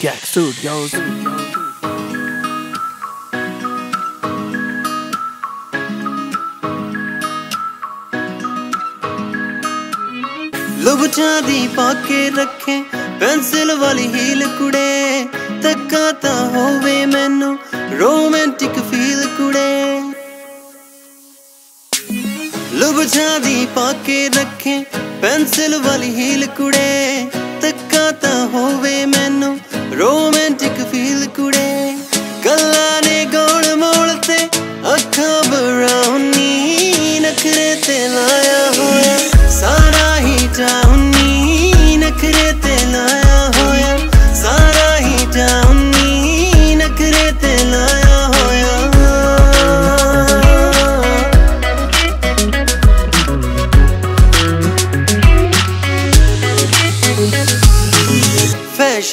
Gak Studios. ਲੁਬਚਾਂ ਦੀ ਪਾ ਕੇ ਰੱਖੇ pencil ਵਾਲੀ ਹੀਲ ਕੁੜੇ ਤੱਕਾ ਤਾਂ ਹੋਵੇ ਮੈਨੂੰ ਰੋਮਾਂਟਿਕ ਫੀਲ ਕੁੜੇ ਲੁਬਚਾਂ ਦੀ ਪਾ ਕੇ ਰੱਖੇ ਪੈਨਸਲ ਵਾਲੀ ਹੀਲ ਕੁੜੇ ਤੱਕਾ ਤਾਂ ਹੋਵੇ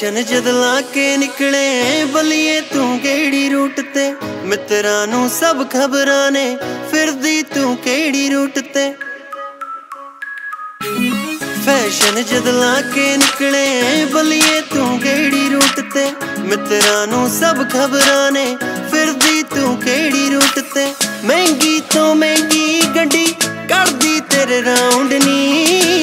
ਫੈਸ਼ਨ ਜਦ ਲਾ ਕੇ ਨਿਕਲੇ, ਬਲੀਏ ਤੂੰ ਕਿਹੜੀ ਰੂਟ ਤੇ? ਮਿੱਤਰਾਂ ਨੂੰ ਸਭ ਖਬਰਾਂ ਨੇ, ਫਿਰਦੀ ਤੂੰ ਕਿਹੜੀ ਰੂਟ ਤੇ? ਫੈਸ਼ਨ ਜਦ ਲਾ ਕੇ ਨਿਕਲੇ, ਬਲੀਏ ਤੂੰ ਕਿਹੜੀ ਰੂਟ ਤੇ? ਮਿੱਤਰਾਂ ਨੂੰ ਸਭ ਖਬਰਾਂ ਨੇ, ਫਿਰਦੀ ਤੂੰ ਕਿਹੜੀ ਰੂਟ ਤੇ? ਮਹਿੰਗੀ ਤੋਂ ਮਹਿੰਗੀ ਗੱਡੀ ਕਰਦੀ ਤੇਰੇ ਰਾਉਂਡ ਨੀ।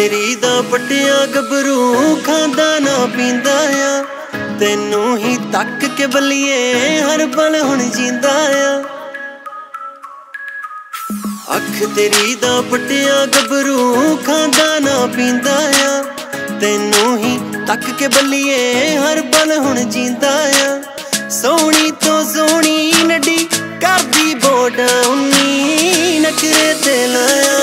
ਤੇਰੀ ਦਾ ਪਟਿਆ ਗੱਭਰੂ ਖਾਂਦਾ ਨਾ ਪੀਂਦਾ ਆ। ਤੈਨੂੰ ਹੀ ਤੱਕ ਕੇ ਬਲੀਏ ਹਰ ਪਲ ਹੁਣ ਜਿੰਦਾ ਆ। ਅੱਖ ਤੇਰੀ ਦਾ ਪਟਿਆ ਗੱਭਰੂ ਖਾਂਦਾ ਨਾ ਪੀਂਦਾ ਆ। ਤੈਨੂੰ ਹੀ ਤੱਕ ਕੇ ਬੱਲੀਏ ਹਰ ਪਲ ਹੁਣ ਜਿੰਦਾ ਆ। ਸੋਹਣੀ ਤੋਂ ਸੋਹਣੀ ਨੱਡੀ ਕਰਦੀ ਬੋਡਾਉਨੀ ਨਖਰੇ ਤੇ ਲਾਇਆ।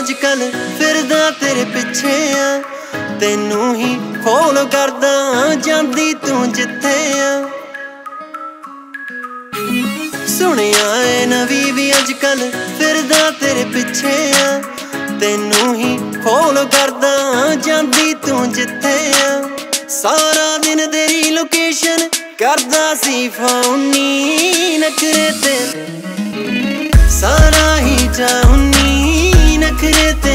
ਅੱਜ ਕੱਲ ਫਿਰਦਾ ਤੇਰੇ ਪਿੱਛੇ ਆ ਤੈਨੂੰ ਹੀ ਫੋਲੋ ਕਰਦਾ ਜਾਂਦੀ ਤੂੰ ਜਿੱਥੇ ਆ। ਸੁਣਿਆ ਏ ਨਵੀਂ ਵੀ ਅੱਜ ਕੱਲ ਫਿਰਦਾ ਤੇਰੇ ਪਿੱਛੇ ਆ ਤੈਨੂੰ ਹੀ ਫੋਲੋ ਕਰਦਾ ਜਾਂਦੀ ਤੂੰ ਜਿੱਥੇ ਆ। ਸਾਰਾ ਦਿਨ ਤੇਰੀ ਲੋਕੇਸ਼ਨ ਕਰਦਾ ਸੀ ਫੋਨੀ ਨਖਰੇ ਤੇ। ਸਾਰਾ ਹੀ ਚਾਹੁੰਨੀ ਨਖਰੇ